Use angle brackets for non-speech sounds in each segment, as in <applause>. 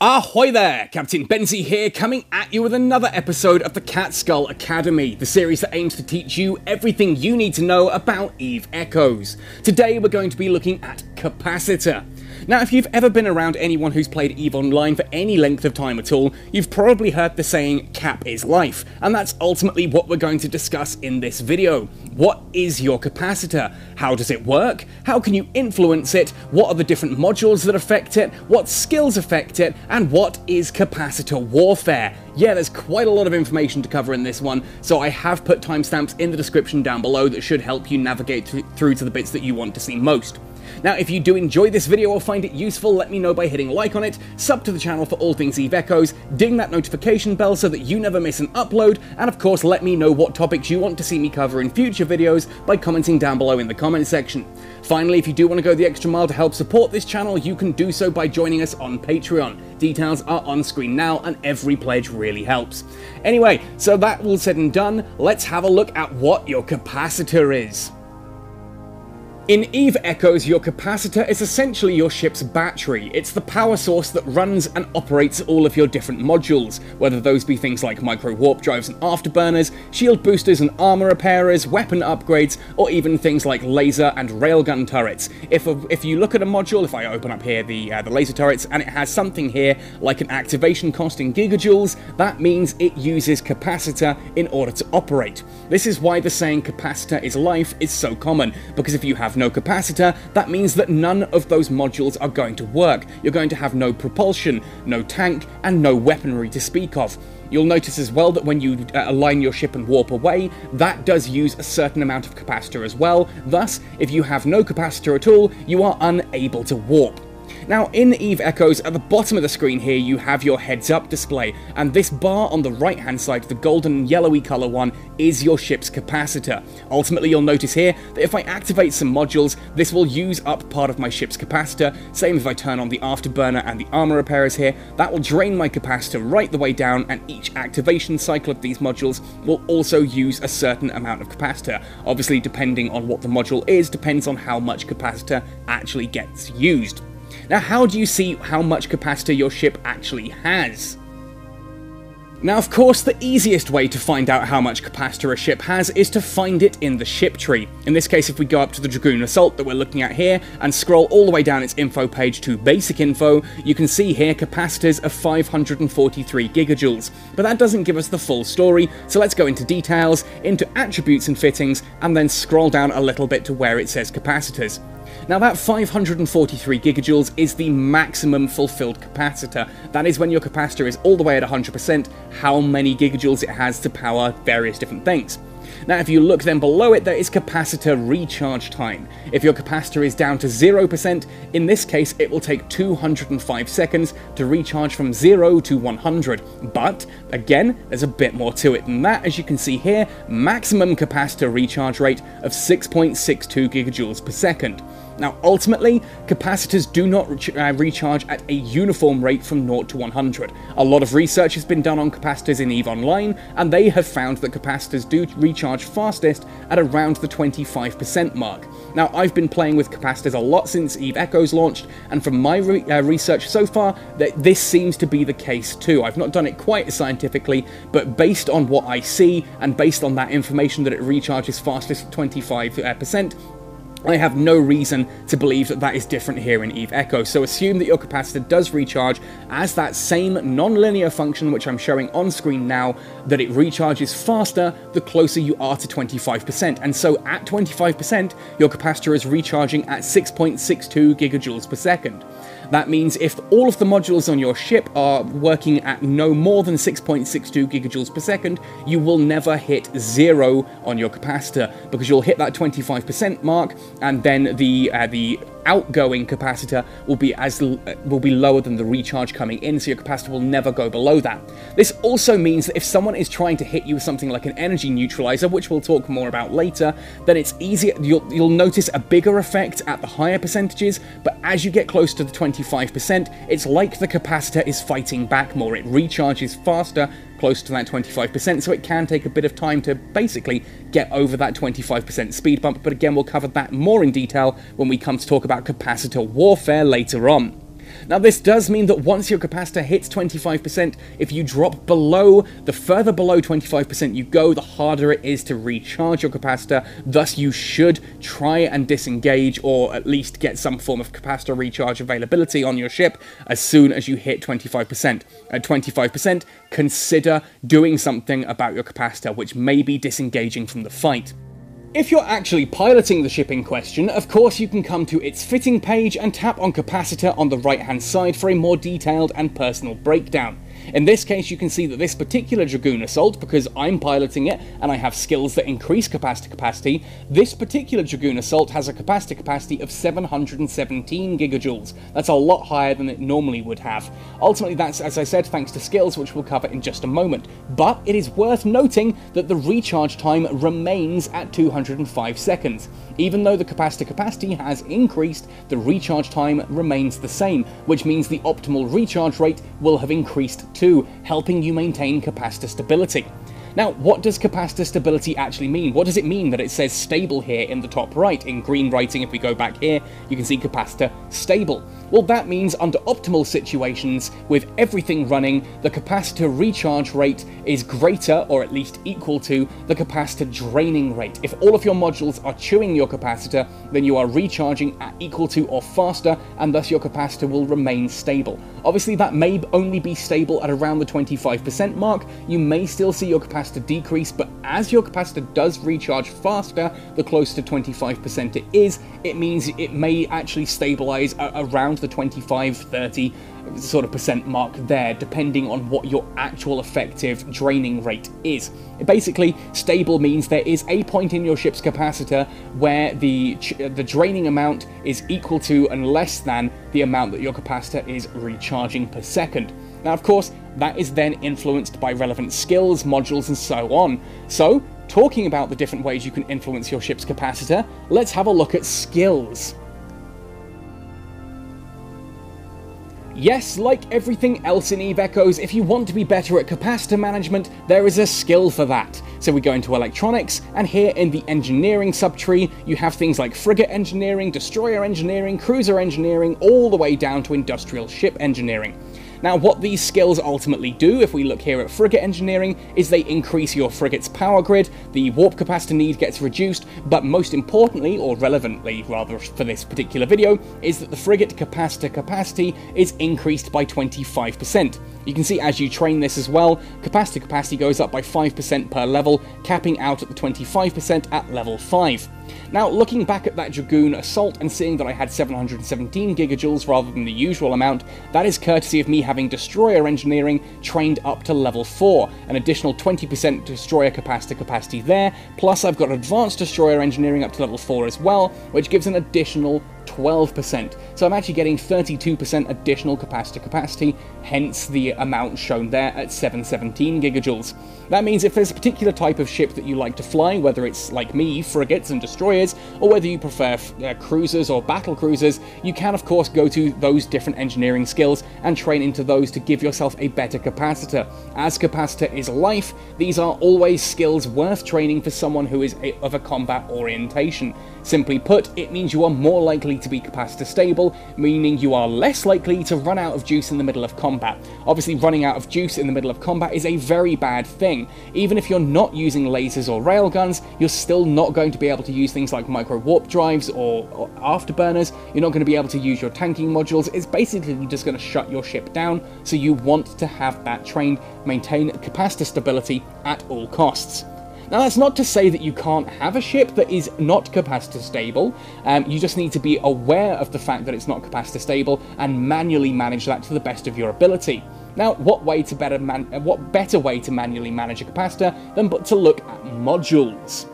Ahoy there! Captain Benzie here, coming at you with another episode of the Cat Skull Academy, the series that aims to teach you everything you need to know about Eve Echoes. Today we're going to be looking at Capacitor. Now, if you've ever been around anyone who's played EVE Online for any length of time at all, you've probably heard the saying, cap is life, and that's ultimately what we're going to discuss in this video. What is your capacitor? How does it work? How can you influence it? What are the different modules that affect it? What skills affect it? And what is capacitor warfare? Yeah, there's quite a lot of information to cover in this one, so I have put timestamps in the description down below that should help you navigate through to the bits that you want to see most. Now, if you do enjoy this video or find it useful, let me know by hitting like on it, sub to the channel for all things Eve Echoes, ding that notification bell so that you never miss an upload, and of course let me know what topics you want to see me cover in future videos by commenting down below in the comment section. Finally, if you do want to go the extra mile to help support this channel, you can do so by joining us on Patreon. Details are on screen now, and every pledge really helps. Anyway, so that all said and done, let's have a look at what your capacitor is. In EVE Echoes, your capacitor is essentially your ship's battery. It's the power source that runs and operates all of your different modules, whether those be things like micro warp drives and afterburners, shield boosters and armor repairers, weapon upgrades, or even things like laser and railgun turrets. If, a, if you look at a module, if I open up here the, uh, the laser turrets, and it has something here like an activation cost in gigajoules, that means it uses capacitor in order to operate. This is why the saying capacitor is life is so common, because if you have no capacitor, that means that none of those modules are going to work. You're going to have no propulsion, no tank, and no weaponry to speak of. You'll notice as well that when you uh, align your ship and warp away, that does use a certain amount of capacitor as well. Thus, if you have no capacitor at all, you are unable to warp. Now, in Eve Echoes, at the bottom of the screen here, you have your heads-up display, and this bar on the right-hand side, the golden yellowy colour one, is your ship's capacitor. Ultimately, you'll notice here that if I activate some modules, this will use up part of my ship's capacitor. Same if I turn on the afterburner and the armor repairers here, that will drain my capacitor right the way down, and each activation cycle of these modules will also use a certain amount of capacitor. Obviously, depending on what the module is, depends on how much capacitor actually gets used. Now, how do you see how much capacitor your ship actually has? Now, of course, the easiest way to find out how much capacitor a ship has is to find it in the ship tree. In this case, if we go up to the Dragoon Assault that we're looking at here and scroll all the way down its info page to basic info, you can see here capacitors of 543 gigajoules. But that doesn't give us the full story, so let's go into details, into attributes and fittings, and then scroll down a little bit to where it says capacitors. Now that 543 gigajoules is the maximum fulfilled capacitor. That is when your capacitor is all the way at 100%, how many gigajoules it has to power various different things. Now if you look then below it, there is capacitor recharge time. If your capacitor is down to 0%, in this case it will take 205 seconds to recharge from 0 to 100. But, again, there's a bit more to it than that, as you can see here, maximum capacitor recharge rate of 6.62 gigajoules per second. Now, ultimately, capacitors do not re uh, recharge at a uniform rate from 0 to 100. A lot of research has been done on capacitors in EVE Online, and they have found that capacitors do recharge fastest at around the 25% mark. Now, I've been playing with capacitors a lot since EVE Echoes launched, and from my re uh, research so far, that this seems to be the case too. I've not done it quite as scientifically, but based on what I see, and based on that information that it recharges fastest at 25%, I have no reason to believe that that is different here in EVE Echo, so assume that your capacitor does recharge as that same non-linear function which I'm showing on screen now, that it recharges faster the closer you are to 25%, and so at 25%, your capacitor is recharging at 6.62 gigajoules per second. That means if all of the modules on your ship are working at no more than 6.62 gigajoules per second, you will never hit zero on your capacitor because you'll hit that 25% mark and then the uh, the outgoing capacitor will be as uh, will be lower than the recharge coming in, so your capacitor will never go below that. This also means that if someone is trying to hit you with something like an energy neutralizer, which we'll talk more about later, then it's easier. You'll, you'll notice a bigger effect at the higher percentages, but as you get close to the 25%, it's like the capacitor is fighting back more. It recharges faster close to that 25%, so it can take a bit of time to basically get over that 25% speed bump, but again, we'll cover that more in detail when we come to talk about capacitor warfare later on. Now this does mean that once your capacitor hits 25%, if you drop below, the further below 25% you go, the harder it is to recharge your capacitor, thus you should try and disengage or at least get some form of capacitor recharge availability on your ship as soon as you hit 25%. At 25%, consider doing something about your capacitor, which may be disengaging from the fight. If you're actually piloting the ship in question, of course you can come to its fitting page and tap on capacitor on the right hand side for a more detailed and personal breakdown. In this case, you can see that this particular Dragoon Assault, because I'm piloting it and I have skills that increase capacitor capacity, this particular Dragoon Assault has a capacitor capacity of 717 gigajoules. That's a lot higher than it normally would have. Ultimately, that's, as I said, thanks to skills, which we'll cover in just a moment. But it is worth noting that the recharge time remains at 205 seconds. Even though the capacitor capacity has increased, the recharge time remains the same, which means the optimal recharge rate will have increased too, helping you maintain capacitor stability. Now, what does capacitor stability actually mean? What does it mean that it says stable here in the top right? In green writing, if we go back here, you can see capacitor stable. Well, that means under optimal situations, with everything running, the capacitor recharge rate is greater, or at least equal to, the capacitor draining rate. If all of your modules are chewing your capacitor, then you are recharging at equal to or faster, and thus your capacitor will remain stable. Obviously, that may only be stable at around the 25% mark. You may still see your capacitor capacitor decrease, but as your capacitor does recharge faster, the closer to 25% it is, it means it may actually stabilize around the 25, 30 sort of percent mark there, depending on what your actual effective draining rate is. Basically, stable means there is a point in your ship's capacitor where the, the draining amount is equal to and less than the amount that your capacitor is recharging per second. Now, of course, that is then influenced by relevant skills, modules, and so on. So, talking about the different ways you can influence your ship's capacitor, let's have a look at skills. Yes, like everything else in Eve Echoes, if you want to be better at capacitor management, there is a skill for that. So we go into electronics, and here in the engineering subtree, you have things like frigate engineering, destroyer engineering, cruiser engineering, all the way down to industrial ship engineering. Now, what these skills ultimately do, if we look here at frigate engineering, is they increase your frigate's power grid, the warp capacitor need gets reduced, but most importantly, or relevantly rather for this particular video, is that the frigate capacitor capacity is increased by 25%. You can see as you train this as well, capacitor capacity goes up by 5% per level, capping out at the 25% at level 5. Now, looking back at that Dragoon assault and seeing that I had 717 gigajoules rather than the usual amount, that is courtesy of me having destroyer engineering trained up to level 4, an additional 20% destroyer capacitor capacity there, plus I've got advanced destroyer engineering up to level 4 as well, which gives an additional 12%. So I'm actually getting 32% additional capacitor capacity, hence the amount shown there at 717 gigajoules. That means if there's a particular type of ship that you like to fly, whether it's like me, frigates and destroyers, or whether you prefer uh, cruisers or battle cruisers, you can of course go to those different engineering skills and train into those to give yourself a better capacitor. As capacitor is life, these are always skills worth training for someone who is a, of a combat orientation. Simply put, it means you are more likely to be capacitor stable, meaning you are less likely to run out of juice in the middle of combat. Obviously, running out of juice in the middle of combat is a very bad thing. Even if you're not using lasers or railguns, you're still not going to be able to use things like micro warp drives or, or afterburners. You're not going to be able to use your tanking modules. It's basically just going to shut your ship down, so you want to have that trained, maintain capacitor stability at all costs. Now that's not to say that you can't have a ship that is not capacitor stable, um, you just need to be aware of the fact that it's not capacitor stable and manually manage that to the best of your ability. Now, what way to better man what better way to manually manage a capacitor than but to look at modules?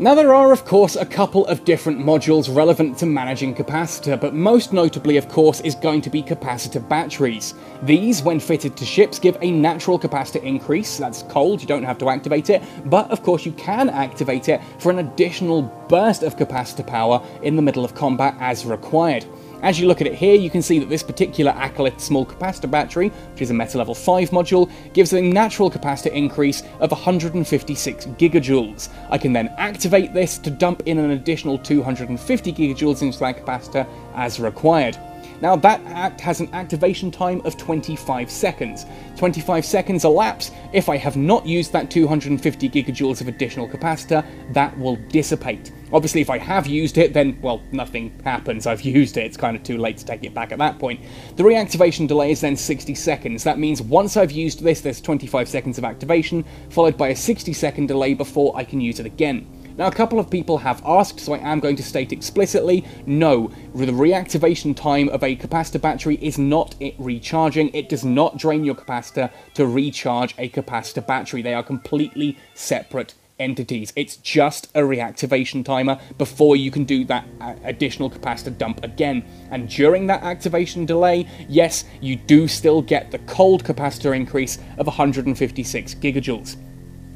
Now there are of course a couple of different modules relevant to managing capacitor, but most notably of course is going to be capacitor batteries. These, when fitted to ships, give a natural capacitor increase, that's cold, you don't have to activate it, but of course you can activate it for an additional burst of capacitor power in the middle of combat as required. As you look at it here, you can see that this particular Acolyth small capacitor battery, which is a Meta Level 5 module, gives a natural capacitor increase of 156 gigajoules. I can then activate this to dump in an additional 250 gigajoules into that capacitor as required. Now that act has an activation time of 25 seconds. 25 seconds elapse, if I have not used that 250 gigajoules of additional capacitor, that will dissipate. Obviously, if I have used it, then, well, nothing happens. I've <laughs> used it. It's kind of too late to take it back at that point. The reactivation delay is then 60 seconds. That means once I've used this, there's 25 seconds of activation, followed by a 60 second delay before I can use it again. Now, a couple of people have asked, so I am going to state explicitly, no, the reactivation time of a capacitor battery is not it recharging. It does not drain your capacitor to recharge a capacitor battery. They are completely separate entities. It's just a reactivation timer before you can do that additional capacitor dump again. And during that activation delay, yes, you do still get the cold capacitor increase of 156 gigajoules.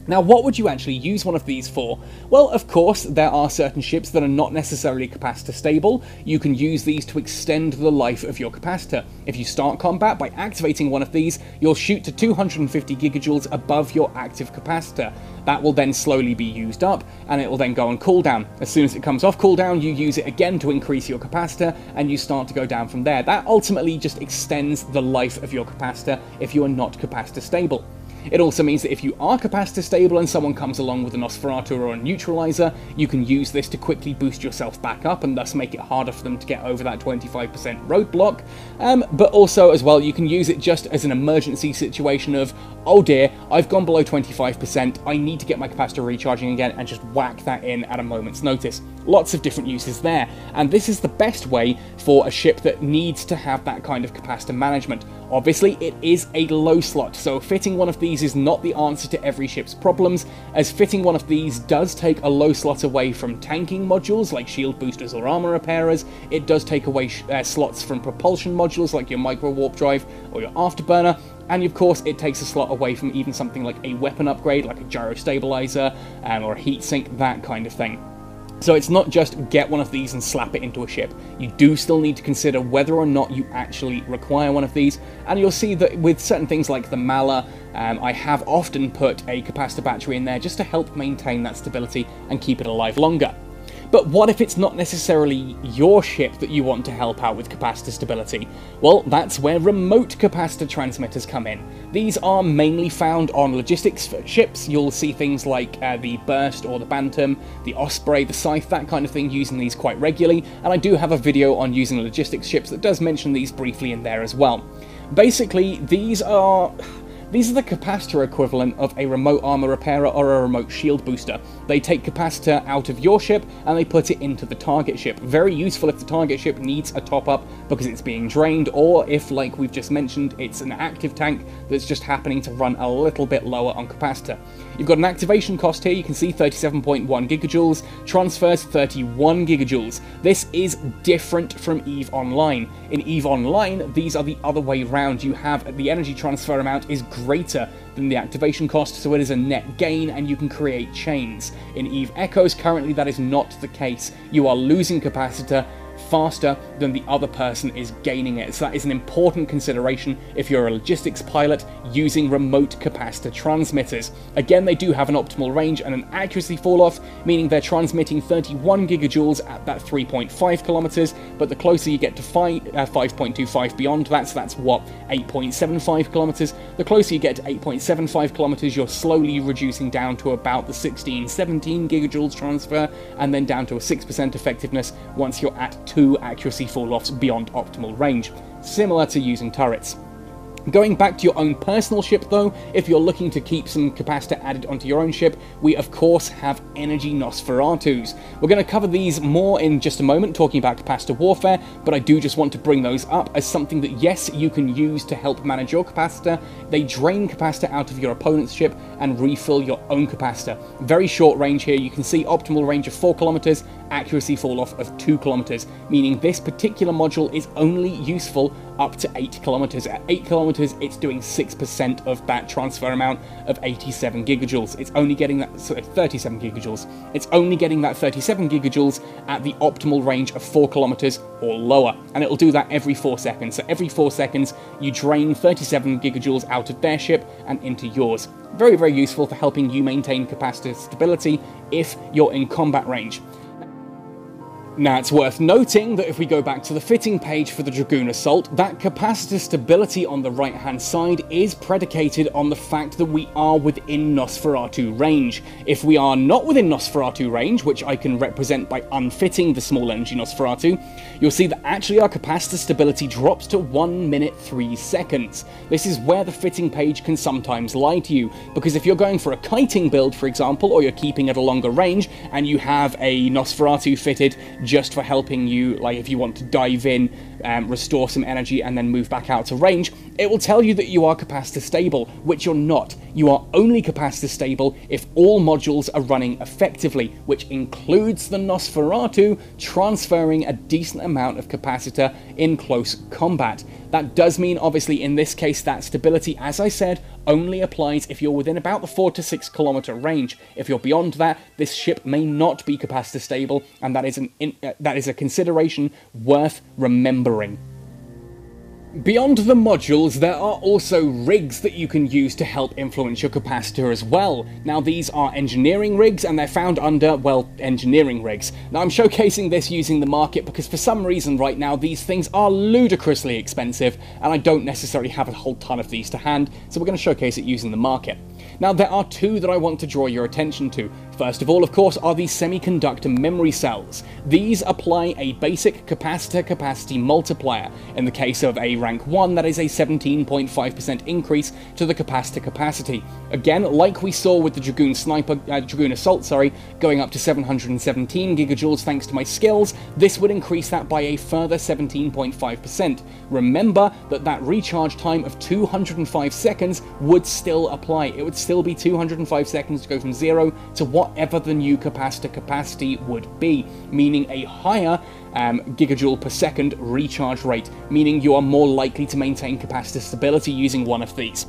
Now, what would you actually use one of these for? Well, of course, there are certain ships that are not necessarily capacitor stable. You can use these to extend the life of your capacitor. If you start combat by activating one of these, you'll shoot to 250 gigajoules above your active capacitor. That will then slowly be used up, and it will then go on cooldown. As soon as it comes off cooldown, you use it again to increase your capacitor, and you start to go down from there. That ultimately just extends the life of your capacitor if you are not capacitor stable. It also means that if you are capacitor stable and someone comes along with a Nosferatu or a Neutralizer, you can use this to quickly boost yourself back up and thus make it harder for them to get over that 25% roadblock. Um, but also, as well, you can use it just as an emergency situation of, oh dear, I've gone below 25%, I need to get my capacitor recharging again, and just whack that in at a moment's notice. Lots of different uses there, and this is the best way for a ship that needs to have that kind of capacitor management. Obviously, it is a low slot, so fitting one of these is not the answer to every ship's problems, as fitting one of these does take a low slot away from tanking modules like shield boosters or armor repairers, it does take away uh, slots from propulsion modules like your micro warp drive or your afterburner, and of course, it takes a slot away from even something like a weapon upgrade, like a gyro stabilizer um, or a heatsink, that kind of thing. So it's not just get one of these and slap it into a ship. You do still need to consider whether or not you actually require one of these, and you'll see that with certain things like the Maller, um, I have often put a capacitor battery in there just to help maintain that stability and keep it alive longer. But what if it's not necessarily your ship that you want to help out with capacitor stability? Well, that's where remote capacitor transmitters come in. These are mainly found on logistics ships. You'll see things like uh, the Burst or the Bantam, the Osprey, the Scythe, that kind of thing, using these quite regularly, and I do have a video on using logistics ships that does mention these briefly in there as well. Basically, these are these are the capacitor equivalent of a remote armor repairer or a remote shield booster. They take capacitor out of your ship and they put it into the target ship. Very useful if the target ship needs a top up because it's being drained, or if, like we've just mentioned, it's an active tank that's just happening to run a little bit lower on capacitor. You've got an activation cost here, you can see 37.1 gigajoules, transfers 31 gigajoules. This is different from EVE Online. In EVE Online, these are the other way round. You have the energy transfer amount is greater than the activation cost, so it is a net gain and you can create chains. In EVE Echoes, currently that is not the case. You are losing capacitor faster than the other person is gaining it. So that is an important consideration if you're a logistics pilot using remote capacitor transmitters. Again, they do have an optimal range and an accuracy fall off, meaning they're transmitting 31 gigajoules at that 3.5 kilometers, but the closer you get to 5, uh, 5.25 beyond that, so that's what, 8.75 kilometers, the closer you get to 8.75 kilometers, you're slowly reducing down to about the 16, 17 gigajoules transfer, and then down to a 6% effectiveness once you're at 2 accuracy fall-offs beyond optimal range, similar to using turrets. Going back to your own personal ship though, if you're looking to keep some capacitor added onto your own ship, we of course have Energy Nosferatus. We're going to cover these more in just a moment, talking about capacitor warfare, but I do just want to bring those up as something that yes, you can use to help manage your capacitor. They drain capacitor out of your opponent's ship and refill your own capacitor. Very short range here, you can see optimal range of 4 kilometers, accuracy fall off of 2 kilometers, meaning this particular module is only useful up to 8 kilometers. At 8 kilometers, it's doing 6% of that transfer amount of 87 gigajoules. It's only getting that, sorry, 37 gigajoules. It's only getting that 37 gigajoules at the optimal range of 4 kilometers or lower, and it'll do that every 4 seconds. So every 4 seconds, you drain 37 gigajoules out of their ship and into yours. Very, very useful for helping you maintain capacitor stability if you're in combat range. Now, it's worth noting that if we go back to the fitting page for the Dragoon Assault, that capacitor stability on the right hand side is predicated on the fact that we are within Nosferatu range. If we are not within Nosferatu range, which I can represent by unfitting the small energy Nosferatu, you'll see that actually our capacitor stability drops to 1 minute 3 seconds. This is where the fitting page can sometimes lie to you, because if you're going for a kiting build, for example, or you're keeping at a longer range, and you have a Nosferatu fitted just for helping you, like if you want to dive in, um, restore some energy, and then move back out to range, it will tell you that you are capacitor stable, which you're not. You are only capacitor stable if all modules are running effectively, which includes the Nosferatu transferring a decent amount of capacitor in close combat. That does mean, obviously, in this case, that stability, as I said, only applies if you're within about the 4 to 6 kilometer range. If you're beyond that, this ship may not be capacitor stable, and that is, an in, uh, that is a consideration worth remembering. Beyond the modules, there are also rigs that you can use to help influence your capacitor as well. Now these are engineering rigs and they're found under, well, engineering rigs. Now I'm showcasing this using the market because for some reason right now these things are ludicrously expensive and I don't necessarily have a whole ton of these to hand, so we're going to showcase it using the market. Now there are two that I want to draw your attention to. First of all, of course, are the semiconductor memory cells. These apply a basic capacitor capacity multiplier. In the case of a rank 1, that is a 17.5% increase to the capacitor capacity. Again, like we saw with the Dragoon Sniper, uh, Dragoon Assault, sorry, going up to 717 gigajoules thanks to my skills, this would increase that by a further 17.5%. Remember that that recharge time of 205 seconds would still apply. It would still be 205 seconds to go from zero to whatever the new capacitor capacity would be, meaning a higher um, gigajoule per second recharge rate, meaning you are more likely to maintain capacitor stability using one of these.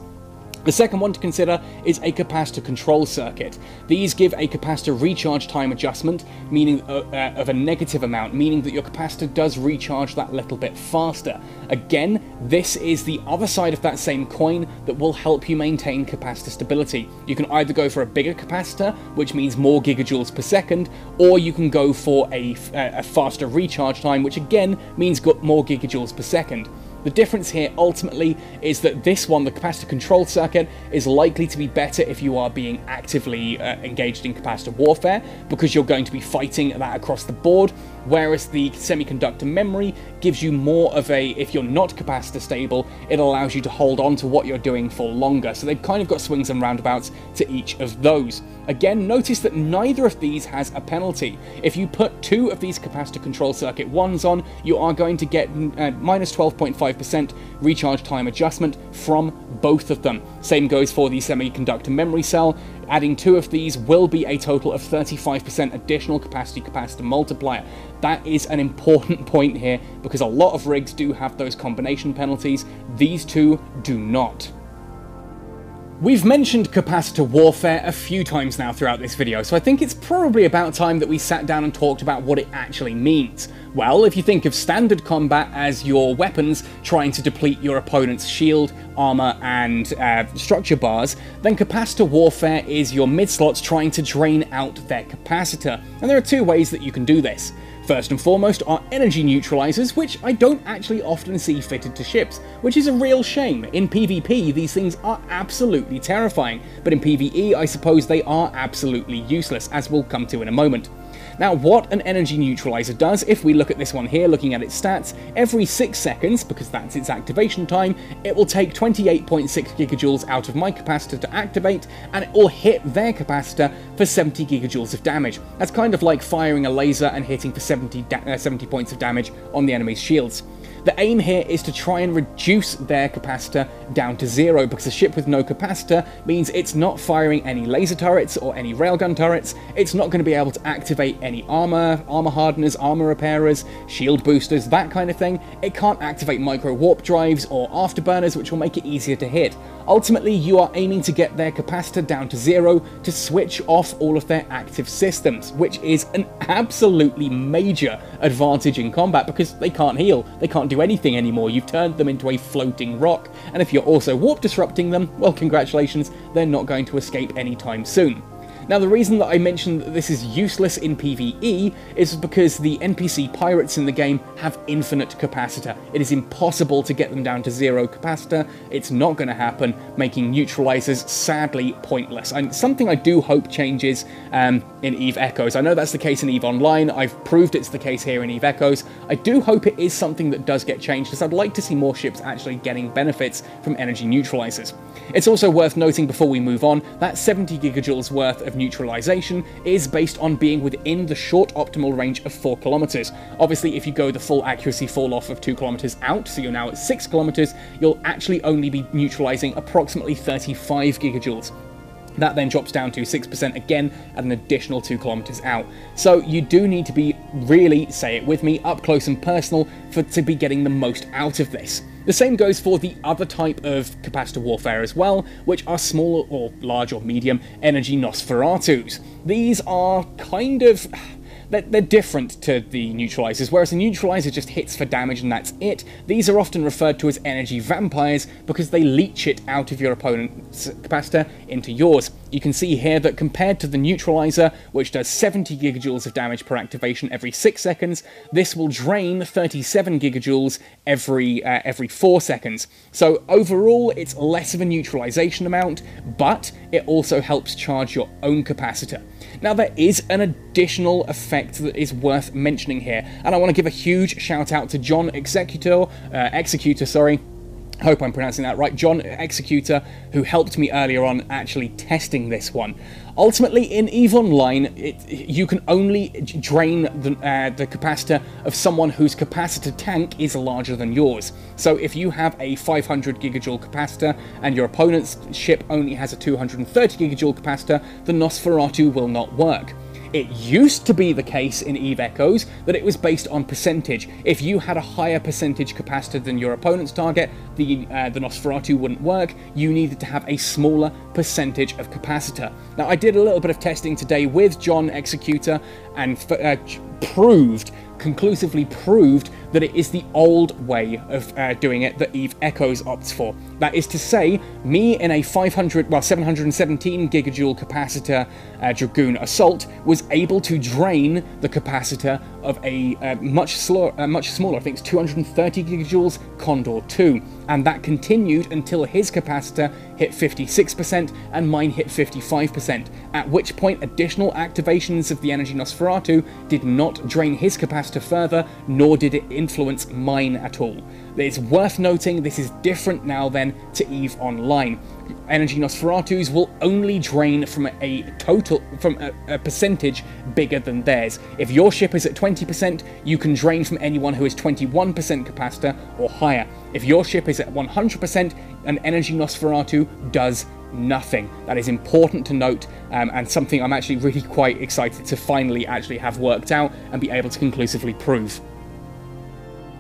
The second one to consider is a capacitor control circuit. These give a capacitor recharge time adjustment, meaning uh, uh, of a negative amount, meaning that your capacitor does recharge that little bit faster. Again, this is the other side of that same coin that will help you maintain capacitor stability. You can either go for a bigger capacitor, which means more gigajoules per second, or you can go for a, a faster recharge time, which again means more gigajoules per second. The difference here ultimately is that this one, the capacitor control circuit, is likely to be better if you are being actively uh, engaged in capacitor warfare because you're going to be fighting that across the board, whereas the semiconductor memory gives you more of a, if you're not capacitor stable, it allows you to hold on to what you're doing for longer. So they've kind of got swings and roundabouts to each of those. Again, notice that neither of these has a penalty. If you put two of these capacitor control circuit ones on, you are going to get uh, minus 12.5% recharge time adjustment from both of them. Same goes for the semiconductor memory cell. Adding two of these will be a total of 35% additional capacity capacitor multiplier. That is an important <laughs> point here because a lot of rigs do have those combination penalties. These two do not. We've mentioned capacitor warfare a few times now throughout this video, so I think it's probably about time that we sat down and talked about what it actually means. Well, if you think of standard combat as your weapons trying to deplete your opponent's shield, armor, and uh, structure bars, then capacitor warfare is your mid-slots trying to drain out their capacitor. And there are two ways that you can do this. First and foremost are energy neutralizers, which I don't actually often see fitted to ships, which is a real shame. In PvP, these things are absolutely terrifying, but in PvE, I suppose they are absolutely useless, as we'll come to in a moment. Now, what an energy neutralizer does, if we look at this one here, looking at its stats, every 6 seconds, because that's its activation time, it will take 28.6 gigajoules out of my capacitor to activate, and it will hit their capacitor for 70 gigajoules of damage. That's kind of like firing a laser and hitting for 70, uh, 70 points of damage on the enemy's shields. The aim here is to try and reduce their capacitor down to zero, because a ship with no capacitor means it's not firing any laser turrets or any railgun turrets, it's not going to be able to activate any armor, armor hardeners, armor repairers, shield boosters, that kind of thing. It can't activate micro warp drives or afterburners, which will make it easier to hit. Ultimately, you are aiming to get their capacitor down to zero to switch off all of their active systems, which is an absolutely major advantage in combat because they can't heal, they can't do anything anymore. You've turned them into a floating rock, and if you're also warp disrupting them, well, congratulations, they're not going to escape anytime soon. Now the reason that I mentioned that this is useless in PvE is because the NPC pirates in the game have infinite capacitor. It is impossible to get them down to zero capacitor, it's not going to happen, making neutralizers sadly pointless. And something I do hope changes um, in EVE Echoes. I know that's the case in EVE Online, I've proved it's the case here in EVE Echoes. I do hope it is something that does get changed, because I'd like to see more ships actually getting benefits from energy neutralizers. It's also worth noting before we move on that 70 gigajoules worth of neutralization is based on being within the short optimal range of 4 kilometers. Obviously, if you go the full accuracy fall off of 2 kilometers out, so you're now at 6 kilometers, you'll actually only be neutralizing approximately 35 gigajoules. That then drops down to 6% again at an additional 2 kilometers out. So you do need to be really, say it with me, up close and personal for to be getting the most out of this. The same goes for the other type of capacitor warfare as well, which are smaller or large or medium energy Nosferatus. These are kind of they're, they're different to the neutralizers, whereas a neutralizer just hits for damage and that's it. These are often referred to as energy vampires because they leech it out of your opponent's capacitor into yours. You can see here that compared to the neutralizer, which does 70 gigajoules of damage per activation every 6 seconds, this will drain 37 gigajoules every, uh, every 4 seconds. So overall, it's less of a neutralization amount, but it also helps charge your own capacitor. Now, there is an additional effect that is worth mentioning here, and I want to give a huge shout out to John Executor, uh, Executor, sorry, hope I'm pronouncing that right, John Executor, who helped me earlier on actually testing this one. Ultimately, in EVE Online, it, you can only drain the, uh, the capacitor of someone whose capacitor tank is larger than yours. So if you have a 500 gigajoule capacitor and your opponent's ship only has a 230 gigajoule capacitor, the Nosferatu will not work. It used to be the case in EVE Echoes that it was based on percentage. If you had a higher percentage capacitor than your opponent's target, the, uh, the Nosferatu wouldn't work. You needed to have a smaller percentage of capacitor. Now, I did a little bit of testing today with John Executor and uh, proved conclusively proved that it is the old way of uh, doing it that Eve Echoes opts for. That is to say, me in a 500, well, 717 gigajoule capacitor uh, Dragoon Assault was able to drain the capacitor of a uh, much, uh, much smaller, I think it's 230 gigajoules Condor 2, and that continued until his capacitor hit 56% and mine hit 55%, at which point additional activations of the Energy Nosferatu did not drain his capacitor further, nor did it influence mine at all. It's worth noting this is different now then to EVE Online. Energy Nosferatus will only drain from a total, from a, a, percentage bigger than theirs. If your ship is at 20%, you can drain from anyone who is 21% capacitor or higher. If your ship is at 100%, an Energy Nosferatu does nothing. That is important to note um, and something I'm actually really quite excited to finally actually have worked out and be able to conclusively prove.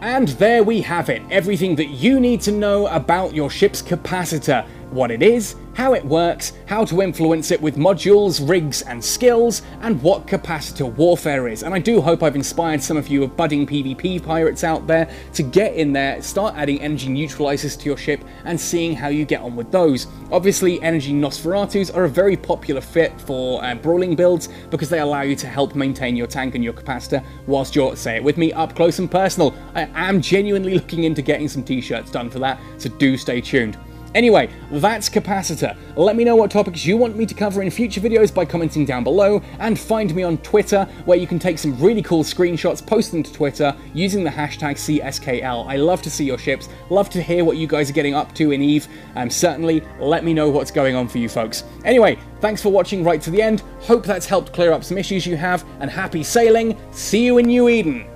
And there we have it, everything that you need to know about your ship's capacitor. What it is, how it works, how to influence it with modules, rigs and skills, and what capacitor warfare is. And I do hope I've inspired some of you budding PvP pirates out there to get in there, start adding energy neutralizers to your ship and seeing how you get on with those. Obviously energy Nosferatus are a very popular fit for uh, brawling builds because they allow you to help maintain your tank and your capacitor whilst you're, say it with me, up close and personal. I am genuinely looking into getting some t-shirts done for that, so do stay tuned. Anyway, that's Capacitor. Let me know what topics you want me to cover in future videos by commenting down below, and find me on Twitter, where you can take some really cool screenshots, post them to Twitter, using the hashtag CSKL. I love to see your ships, love to hear what you guys are getting up to in EVE, and certainly let me know what's going on for you folks. Anyway, thanks for watching right to the end, hope that's helped clear up some issues you have, and happy sailing, see you in New Eden!